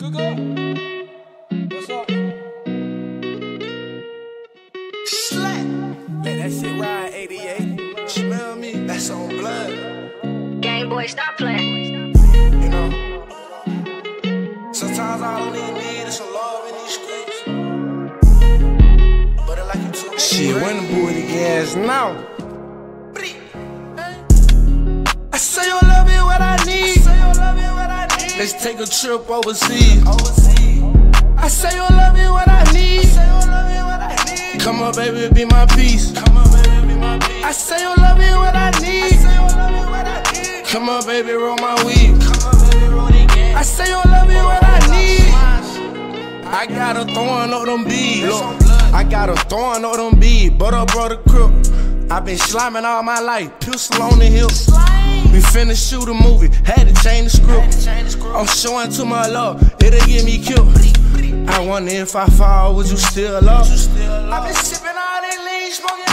Good girl. What's up? Slack. Let that shit ride, 88. Smell me, that's on blood. Game boy, stop playing. You know. Sometimes all a nigga need is some love in these streets. But it like you too. Shit, when the booty gas now. Let's take a trip overseas. I say you love me what I need. I. Come on, baby, be my peace. Come on, baby, be my bitch. I say your love is what I I need. I. Come on, baby, roll my weed. I say you love me what I need. I got her throwing up them beads. Look. I got her throwing up them beads. But her brother crook. I been sliming all my life. Pistol on the hip. We finna shoot a movie. Had to change the script. Change the script. I'm showing to my love. It'll get me killed. I wonder if I fall, would you still love? I been sipping all that lean, smoking